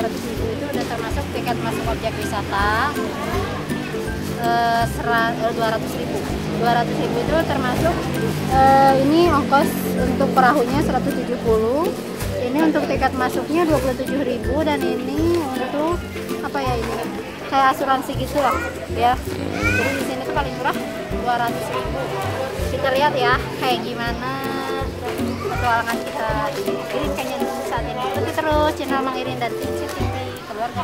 ribu 300 ribu itu udah termasuk tiket masuk objek wisata eh, 200 ribu. 200 ribu itu termasuk eh, ini ongkos untuk perahunya 170 ini untuk tiket masuknya 27 ribu dan ini untuk apa ya ini kayak asuransi gitu lah ya. Jadi di sini tuh paling murah 200 ribu. Kita lihat ya kayak gimana petualangan kita. Green Canyon ikuti terus channel Mang Irin dan tim keluarga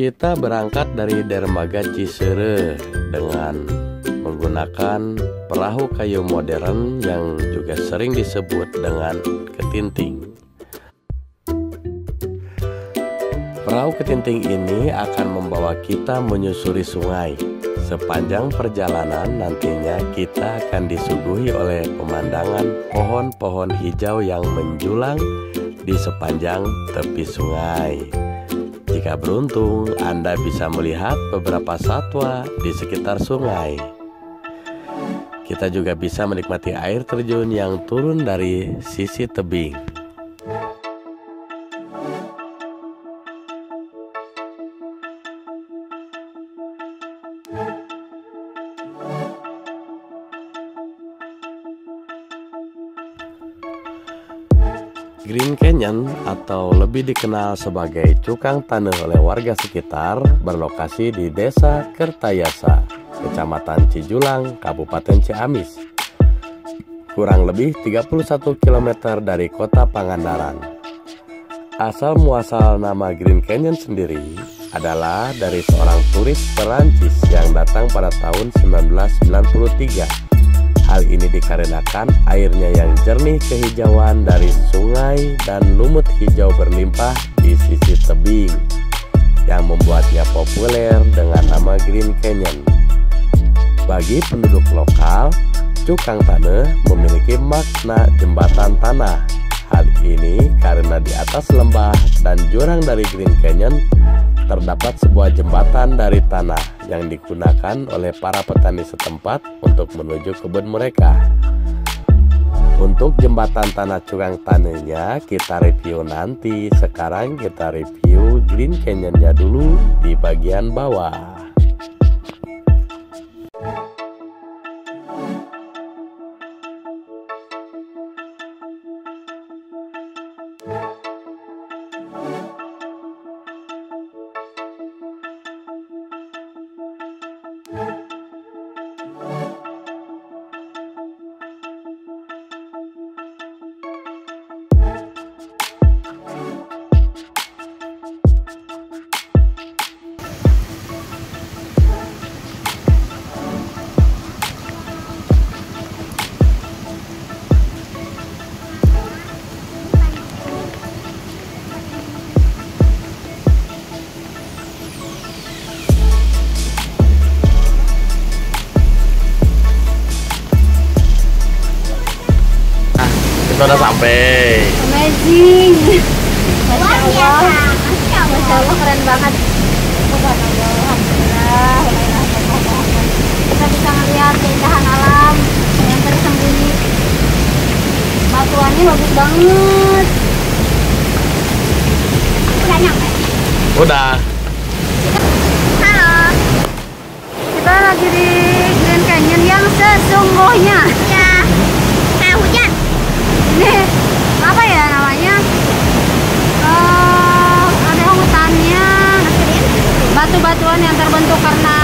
Kita berangkat dari dermaga Cisere dengan menggunakan perahu kayu modern yang juga sering disebut dengan ketinting. Perahu ketinting ini akan membawa kita menyusuri sungai. Sepanjang perjalanan nantinya kita akan disuguhi oleh pemandangan pohon-pohon hijau yang menjulang di sepanjang tepi sungai. Jika beruntung, Anda bisa melihat beberapa satwa di sekitar sungai. Kita juga bisa menikmati air terjun yang turun dari sisi tebing. Green Canyon atau lebih dikenal sebagai Cukang Tanah oleh warga sekitar berlokasi di Desa Kertayasa, Kecamatan Cijulang, Kabupaten Ciamis. Kurang lebih 31 km dari kota Pangandaran. Asal muasal nama Green Canyon sendiri adalah dari seorang turis Perancis yang datang pada tahun 1993 Hal ini dikarenakan airnya yang jernih kehijauan dari sungai dan lumut hijau berlimpah di sisi tebing yang membuatnya populer dengan nama Green Canyon. Bagi penduduk lokal, Cukang Tanah memiliki makna jembatan tanah. Hal ini karena di atas lembah dan jurang dari Green Canyon terdapat sebuah jembatan dari tanah yang digunakan oleh para petani setempat untuk menuju kebun mereka. Untuk jembatan tanah curang tanahnya kita review nanti. Sekarang kita review Green Canyonnya dulu di bagian bawah. Kita udah sampai. amazing. Masya Allah. Masya Allah. Keren banget. Kita bisa melihat keindahan alam yang tersembunyi. Batuannya bagus banget. Udah nyampe? Udah. halo. Kita lagi di Grand Canyon yang sesungguhnya. ya ini apa ya namanya? Eh, ada hutannya. Batu-batuan yang terbentuk karena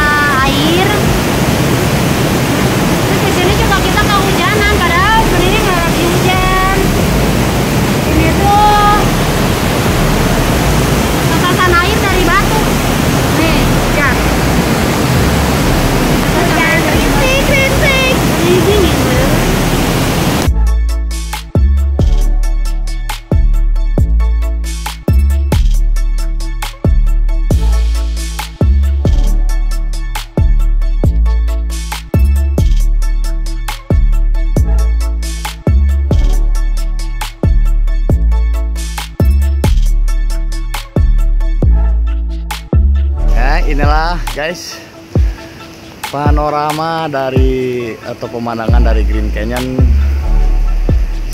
guys. Panorama dari atau pemandangan dari Green Canyon.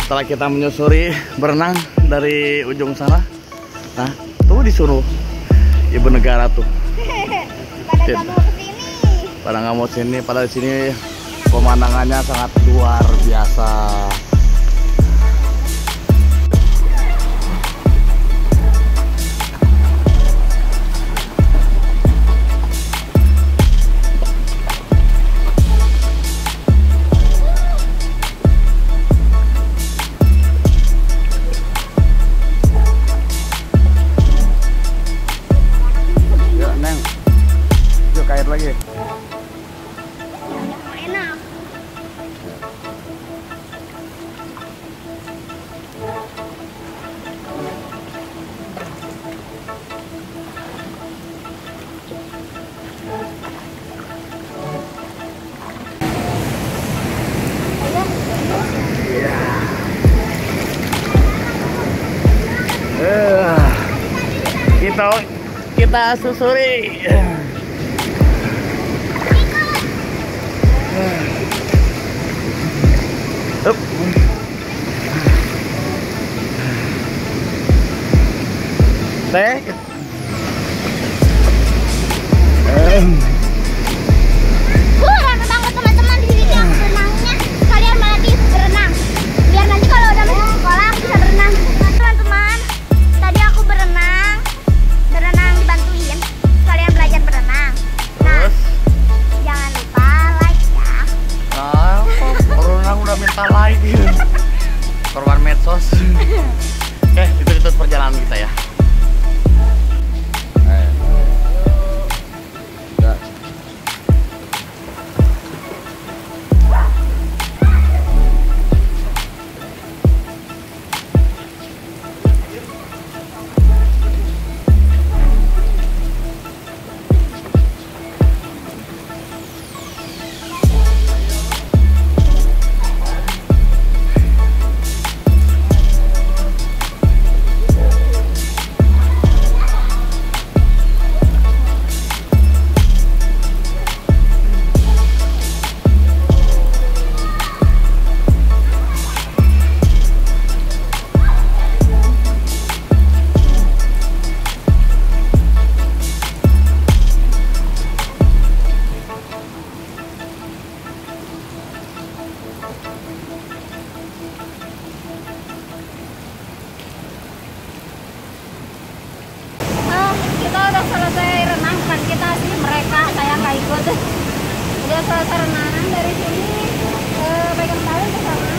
Setelah kita menyusuri berenang dari ujung sana. Nah tuh disuruh ibu negara tuh. Pada nggak mau ke sini pada nggak mau sini pada di sini pemandangannya sangat luar biasa Enak kita kita susuri. Úp. Té. Ừm. Selesai renang dari sini eh, pegang tali ke sana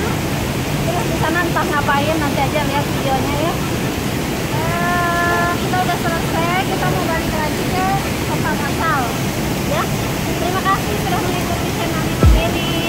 terus di sana entah ngapain nanti aja lihat videonya ya. Eh, kita udah selesai kita mau balik lagi ke tempat asal ya. Terima kasih sudah mengikuti